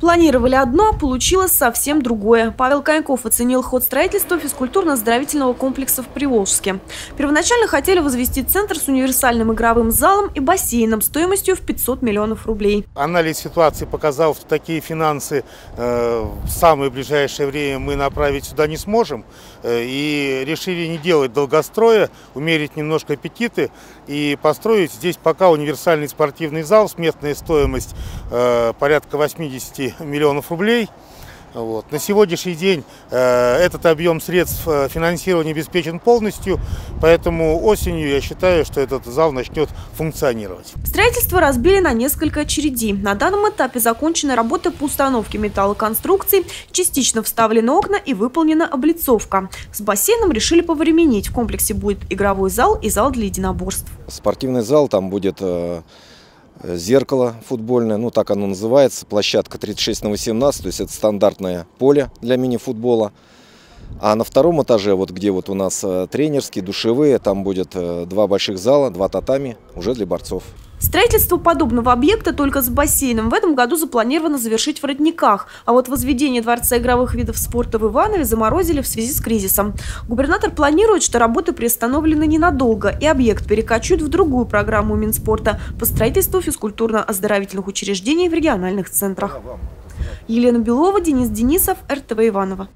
Планировали одно, получилось совсем другое. Павел Коньков оценил ход строительства физкультурно-оздоровительного комплекса в Приволжске. Первоначально хотели возвести центр с универсальным игровым залом и бассейном стоимостью в 500 миллионов рублей. Анализ ситуации показал, что такие финансы э, в самое ближайшее время мы направить сюда не сможем. Э, и решили не делать долгостроя, умерить немножко аппетиты и построить здесь пока универсальный спортивный зал, сметная стоимость э, порядка 80 миллионов рублей. Вот. На сегодняшний день э, этот объем средств э, финансирования обеспечен полностью, поэтому осенью я считаю, что этот зал начнет функционировать. Строительство разбили на несколько очередей. На данном этапе закончены работы по установке металлоконструкций, частично вставлены окна и выполнена облицовка. С бассейном решили повременить. В комплексе будет игровой зал и зал для единоборств. Спортивный зал там будет... Э Э, зеркало футбольное, ну так оно называется, площадка 36 на 18, то есть это стандартное поле для мини-футбола. А на втором этаже, вот где вот у нас э, тренерские, душевые, там будет э, два больших зала, два татами уже для борцов. Строительство подобного объекта только с бассейном в этом году запланировано завершить в Родниках, а вот возведение Дворца игровых видов спорта в Иванове заморозили в связи с кризисом. Губернатор планирует, что работы приостановлены ненадолго, и объект перекочует в другую программу Минспорта по строительству физкультурно-оздоровительных учреждений в региональных центрах. Елена Белова, Денис Денисов, РТВ Иваново.